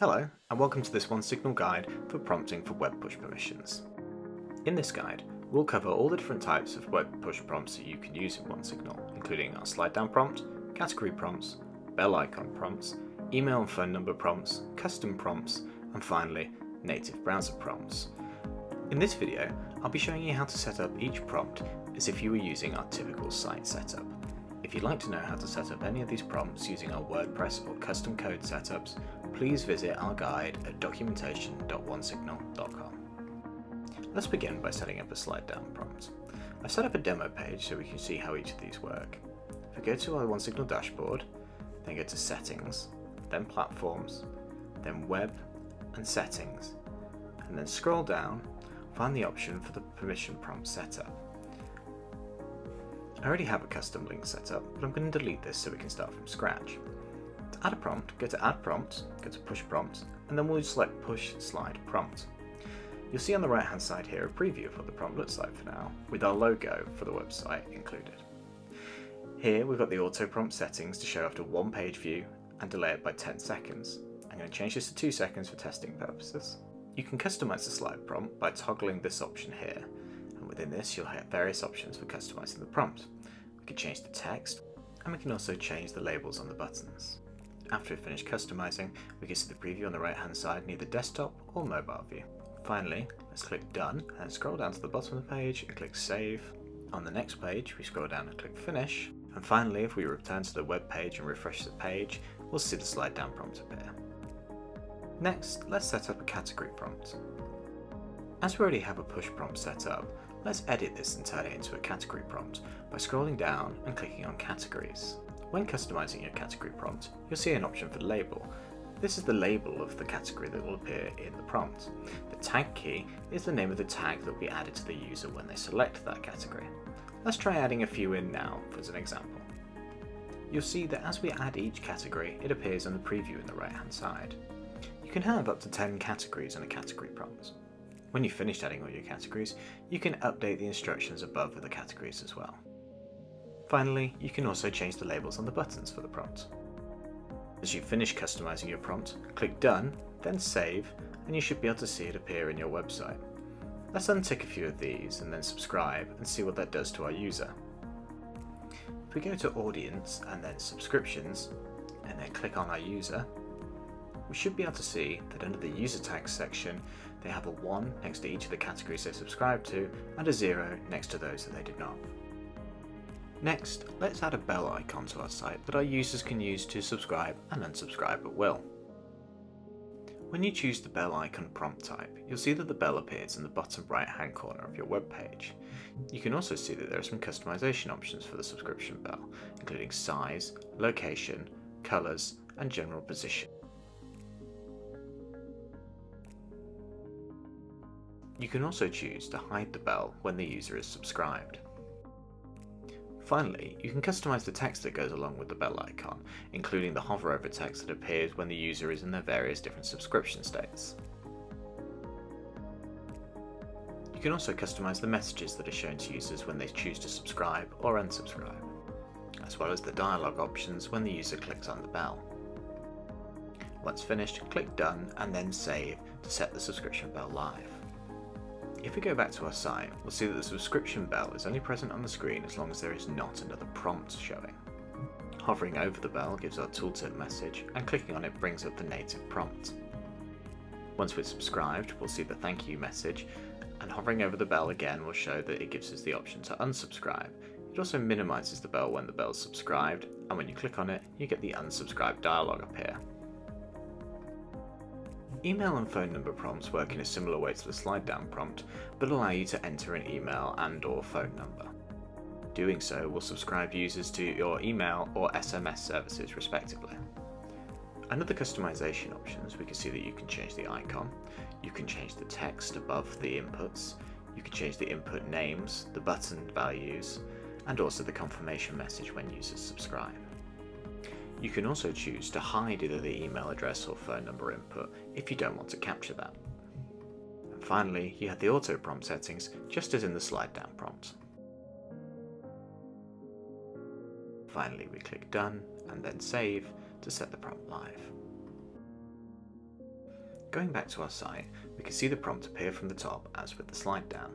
Hello, and welcome to this OneSignal guide for prompting for web push permissions. In this guide, we'll cover all the different types of web push prompts that you can use in OneSignal, including our slide down prompt, category prompts, bell icon prompts, email and phone number prompts, custom prompts, and finally, native browser prompts. In this video, I'll be showing you how to set up each prompt as if you were using our typical site setup. If you'd like to know how to set up any of these prompts using our WordPress or custom code setups, please visit our guide at documentation.onesignal.com. Let's begin by setting up a slide down prompt. I've set up a demo page so we can see how each of these work. If we go to our OneSignal dashboard, then go to Settings, then Platforms, then Web and Settings, and then scroll down, find the option for the permission prompt setup. I already have a custom link set up, but I'm going to delete this so we can start from scratch. To add a prompt, go to Add Prompt, go to Push Prompt, and then we'll select Push Slide Prompt. You'll see on the right hand side here a preview of what the prompt looks like for now, with our logo for the website included. Here we've got the auto prompt settings to show after one page view and delay it by 10 seconds. I'm going to change this to 2 seconds for testing purposes. You can customize the slide prompt by toggling this option here, within this you'll have various options for customizing the prompt. We can change the text, and we can also change the labels on the buttons. After we finish customizing, we can see the preview on the right hand side either desktop or mobile view. Finally, let's click Done and scroll down to the bottom of the page and click Save. On the next page, we scroll down and click Finish. And finally, if we return to the web page and refresh the page, we'll see the slide down prompt appear. Next, let's set up a category prompt. As we already have a push prompt set up, let's edit this and turn it into a category prompt by scrolling down and clicking on Categories. When customizing your category prompt, you'll see an option for label. This is the label of the category that will appear in the prompt. The tag key is the name of the tag that will be added to the user when they select that category. Let's try adding a few in now as an example. You'll see that as we add each category, it appears on the preview in the right hand side. You can have up to 10 categories in a category prompt. When you've finished adding all your categories, you can update the instructions above with the categories as well. Finally, you can also change the labels on the buttons for the prompt. As you finish customizing your prompt, click Done, then Save, and you should be able to see it appear in your website. Let's untick a few of these and then subscribe and see what that does to our user. If we go to Audience and then Subscriptions, and then click on our user, we should be able to see that under the user tags section, they have a 1 next to each of the categories they subscribe to, and a 0 next to those that they did not. Next, let's add a bell icon to our site that our users can use to subscribe and unsubscribe at will. When you choose the bell icon prompt type, you'll see that the bell appears in the bottom right hand corner of your web page. You can also see that there are some customization options for the subscription bell, including size, location, colours, and general position. You can also choose to hide the bell when the user is subscribed. Finally, you can customize the text that goes along with the bell icon, including the hover over text that appears when the user is in their various different subscription states. You can also customize the messages that are shown to users when they choose to subscribe or unsubscribe, as well as the dialog options when the user clicks on the bell. Once finished, click Done and then Save to set the subscription bell live. If we go back to our site, we'll see that the subscription bell is only present on the screen as long as there is not another prompt showing. Hovering over the bell gives our tooltip message, and clicking on it brings up the native prompt. Once we're subscribed, we'll see the thank you message, and hovering over the bell again will show that it gives us the option to unsubscribe. It also minimises the bell when the bell is subscribed, and when you click on it, you get the unsubscribe dialog appear. Email and phone number prompts work in a similar way to the slide down prompt, but allow you to enter an email and or phone number. Doing so will subscribe users to your email or SMS services respectively. Under the customization options, we can see that you can change the icon, you can change the text above the inputs, you can change the input names, the button values, and also the confirmation message when users subscribe. You can also choose to hide either the email address or phone number input if you don't want to capture that. And finally, you have the auto prompt settings just as in the slide down prompt. Finally, we click Done and then Save to set the prompt live. Going back to our site, we can see the prompt appear from the top as with the slide down.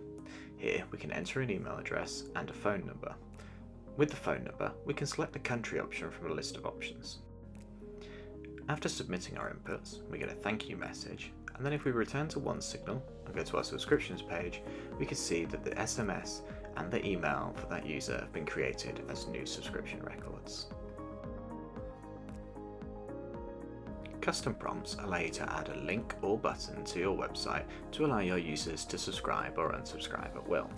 Here we can enter an email address and a phone number. With the phone number, we can select the country option from a list of options. After submitting our inputs, we get a thank you message, and then if we return to OneSignal and go to our subscriptions page, we can see that the SMS and the email for that user have been created as new subscription records. Custom prompts allow you to add a link or button to your website to allow your users to subscribe or unsubscribe at will.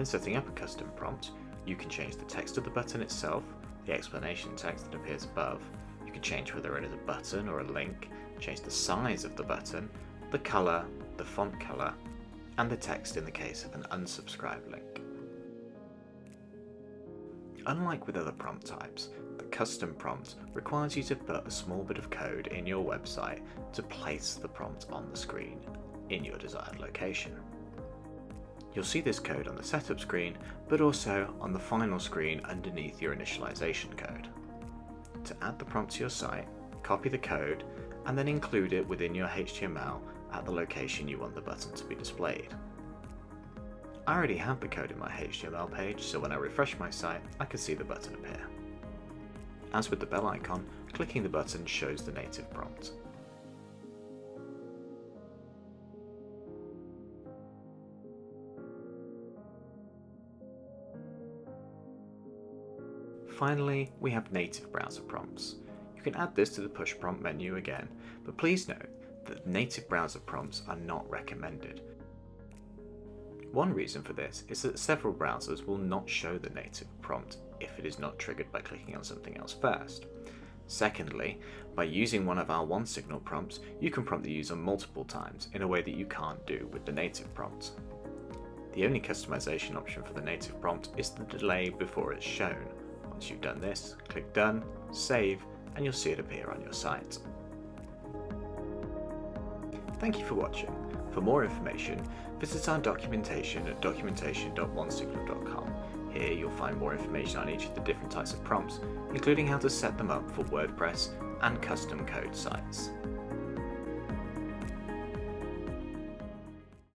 When setting up a custom prompt, you can change the text of the button itself, the explanation text that appears above, you can change whether it is a button or a link, change the size of the button, the colour, the font colour, and the text in the case of an unsubscribe link. Unlike with other prompt types, the custom prompt requires you to put a small bit of code in your website to place the prompt on the screen in your desired location. You'll see this code on the setup screen, but also on the final screen underneath your initialization code. To add the prompt to your site, copy the code, and then include it within your HTML at the location you want the button to be displayed. I already have the code in my HTML page, so when I refresh my site, I can see the button appear. As with the bell icon, clicking the button shows the native prompt. Finally, we have native browser prompts. You can add this to the push prompt menu again, but please note that native browser prompts are not recommended. One reason for this is that several browsers will not show the native prompt if it is not triggered by clicking on something else first. Secondly, by using one of our OneSignal prompts, you can prompt the user multiple times in a way that you can't do with the native prompt. The only customization option for the native prompt is the delay before it's shown. Once you've done this, click Done, Save, and you'll see it appear on your site. Thank you for watching. For more information, visit our documentation at documentation.onesignal.com. Here you'll find more information on each of the different types of prompts, including how to set them up for WordPress and custom code sites.